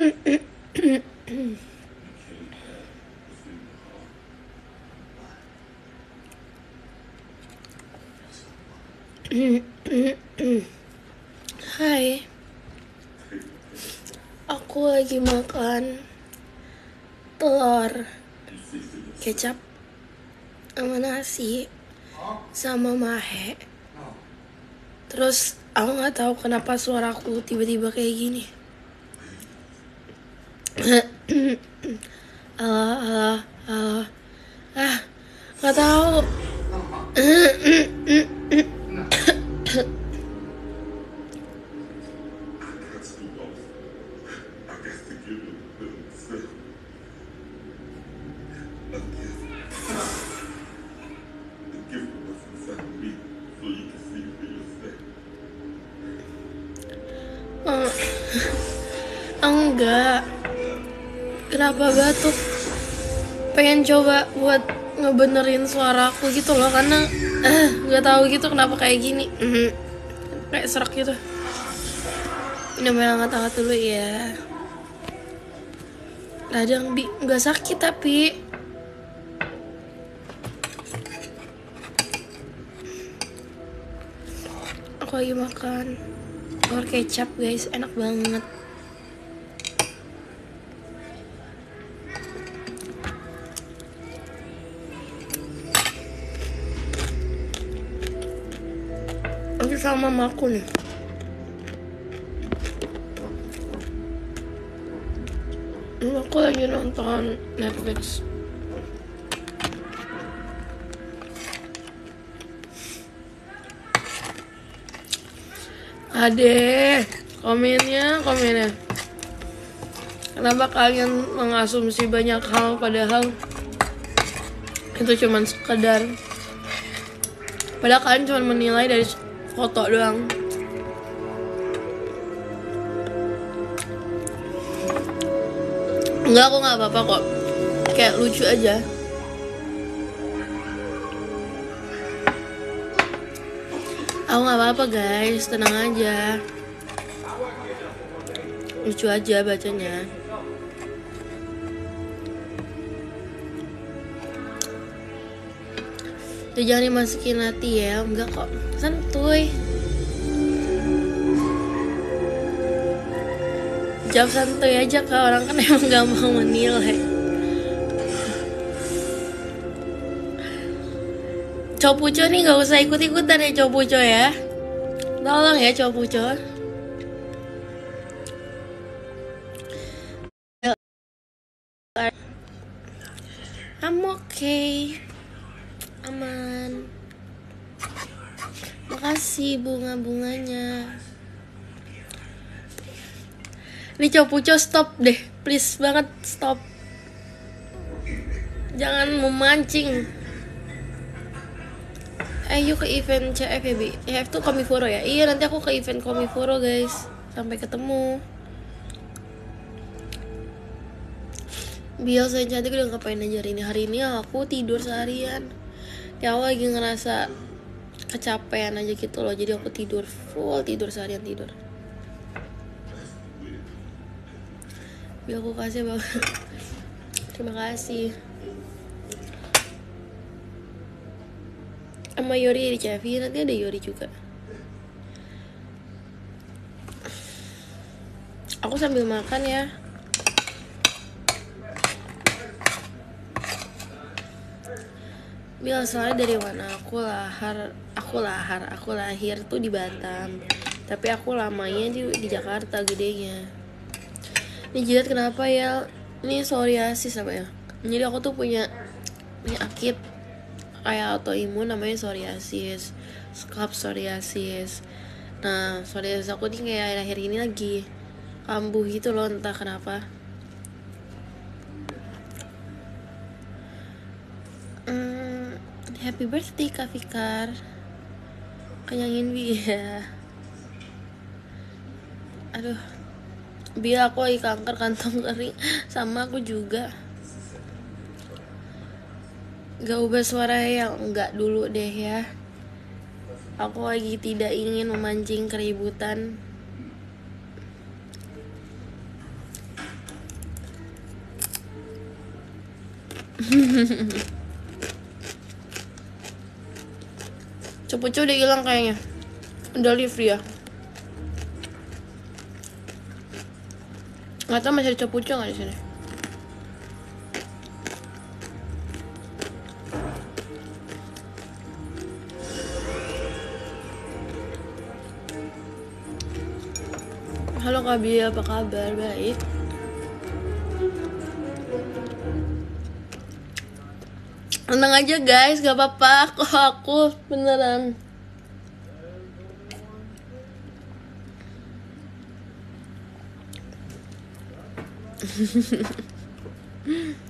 Hai. Aku lagi makan Telur Kecap Sama nasi Sama mahe. Terus aku nggak tahu kenapa suaraku tiba-tiba kayak gini Alah, alah, alah Ah, nggak tahu Eh, Enggak Kenapa batuk Pengen coba buat ngebenerin suaraku gitu loh Karena nggak tahu gitu kenapa kayak gini. Mhm. Kayak serak gitu. Minum air hangat-hangat dulu ya. Radang bi. Nggak sakit tapi. Aku lagi makan telur kecap guys. Enak banget Aku sama mamaku nih Ini Aku lagi nonton Netflix Ade, komennya, komennya. Kenapa kalian mengasumsi banyak hal padahal itu cuman sekedar padahal kalian cuma menilai dari foto doang. Enggak, aku nggak apa-apa kok. Kayak lucu aja. Aku nggak apa-apa guys, tenang aja. Lucu aja bacanya. Ya, jangan dimasukin hati ya, enggak kok. Santuy. Jawab santuy aja ke orang kan emang gak mau menilai. Copuco nih gak usah ikut-ikutan ya Copuco ya Tolong ya Copuco I'm okay Aman Makasih bunga-bunganya. Ini Copuco stop deh. Please banget stop. Jangan memancing. Ayo ke event CFB CF tuh Komiforo ya? Iya nanti aku ke event Komiforo guys. Sampai ketemu. Biar saya cantik udah ngapain aja hari ini? Hari ini aku tidur seharian Ya aku lagi ngerasa kecapean aja gitu loh Jadi aku tidur full tidur seharian tidur. Biar aku kasih banget Terima kasih. Sama Yori di Cevi nanti ada Yori juga. Aku sambil makan ya Bil soalnya dari mana aku lahir aku lahir aku lahir tuh di Batam. Tapi aku lamanya di, di Jakarta gedenya. Ini jidat kenapa ya ini psoriasis apa ya? Jadi aku tuh punya penyakit kayak autoimun namanya psoriasis scalp psoriasis nah psoriasis aku nih kayak akhir-akhir ini lagi kambuh gitu loh entah kenapa Happy birthday Kak Fikar. Kenyangin Bi ya Aduh Bi aku lagi kanker kantong kering. Sama aku juga. Gak ubah suara yang enggak dulu deh ya. Aku lagi tidak ingin memancing keributan. Hehehehe Cepucu udah hilang kayaknya. Udah live dia. Nggak tahu masih ada cepucu nggak di sini. Halo Kak Bia, apa kabar? Baik. Tenang aja guys, gak apa-apa kok aku beneran.